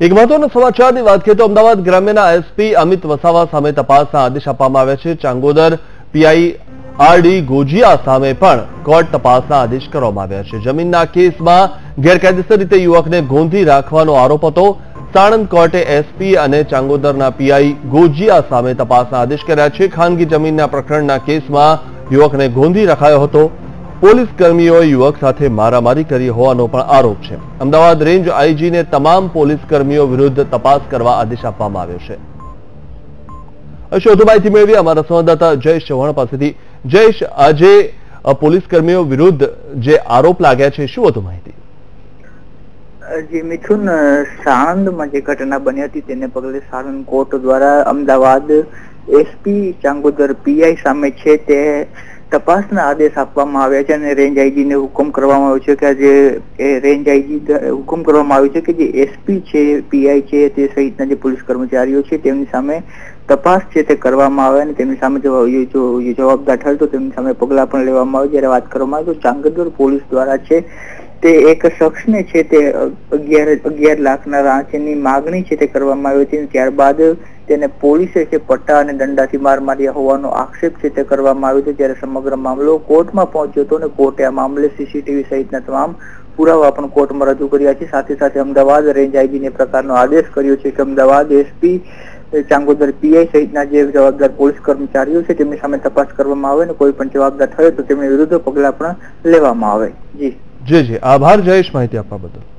એક મહત્વના સમાચારની વાત કરીએ તો અમદાવાદ ગ્રામ્યના એસપી અમિત વસાવા સામે તપાસના આદેશ આપવામાં આવ્યા છે. ચાંગોદર પીઆઈ આરડી ગોજિયા સામે પણ કોર્ટ તપાસના આદેશ કરવામાં આવ્યા છે. જમીનના કેસમાં ગેરકાયદેસર રીતે યુવકને ગોંધી રાખવાનો આરોપ હતો. સાણંદ કોર્ટે એસપી અને ચાંગોદરના પીઆઈ ગોજિયા સામે તપાસના આદેશ કર્યા છે. ખાનગી જમીનના પ્રકરણના કેસમાં યુવકને ગોંધી રખાયો હતો. પોલીસ કર્મીઓએ યુવક સાથે મારામારી કરી હોવાનો પણ આરોપ છે. અમદાવાદ રેન્જ આઈજીને તમામ પોલીસ કર્મીઓ વિરુદ્ધ તપાસ કરવા આદેશ આપવામાં આવ્યો છે. હશે મેળવી અમારા સંવાદદાતા જયેશ ચૌહાણ પાસેથી. જયેશ, આજે પોલીસ કર્મીઓ વિરુદ્ધ જે આરોપ લાગ્યા છે, શું વધુ માહિતી? જે મિથુન સાણંદમાં જે ઘટના બની હતી, તેને પગલે સાણંદ કોર્ટ દ્વારા અમદાવાદ એસપી ચાંગોદર પીઆઈ સામે છે તે તપાસના આદેશ આપવામાં આવ્યા છે અને રેન્જ આઈજીને હુકમ કરવામાં આવ્યો છે કે જે રેન્જ આઈજી હુકમ કરવામાં આવ્યો છે કે જે એસપી છે, પીઆઈ છે, તે સહિતના જે પોલીસ કર્મચારીઓ છે, તેમની સામે તપાસ છે તે કરવામાં આવે અને તેમની સામે જો જવાબદાર ઠરે તો તેમની સામે પગલાં પણ લેવામાં આવે. જ્યારે વાત કરવામાં આવે તો ચાંગદોર પોલીસ દ્વારા છે તે એક શખ્સને છે તે અગિયાર અગિયાર લાખના રાંચની માગણી છે તે કરવામાં આવી હતી ત્યારબાદ તેને પોલીસે છે પટ્ટા અને દંડાથી માર માર્યા હોવાનો આક્ષેપ છે તે કરવામાં આવ્યો છે. જ્યારે સમગ્ર મામલો કોર્ટમાં પહોંચ્યો હતો અને કોર્ટે આ મામલે સીસીટીવી સહિતના તમામ પુરાવા પણ કોર્ટમાં રજૂ કર્યા છે. સાથે સાથે અમદાવાદ રેન્જ આઈજીને પ્રકારનો આદેશ કર્યો છે કે અમદાવાદ એસપી ચાંગોદર પીઆઈ સહિતના જે જવાબદાર પોલીસ કર્મચારીઓ છે તેમની સામે તપાસ કરવામાં આવે અને કોઈ પણ જવાબદાર થયો તો તેમની વિરુદ્ધ પગલાં પણ લેવામાં આવે. જી. જી જી. આભાર. જયેશ, માહિતી આપવા બદલ.